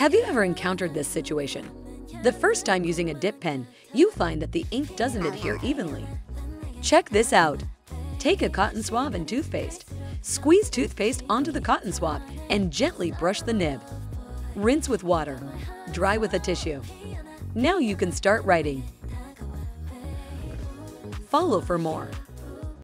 Have you ever encountered this situation? The first time using a dip pen, you find that the ink doesn't adhere evenly. Check this out. Take a cotton swab and toothpaste. Squeeze toothpaste onto the cotton swab and gently brush the nib. Rinse with water. Dry with a tissue. Now you can start writing. Follow for more.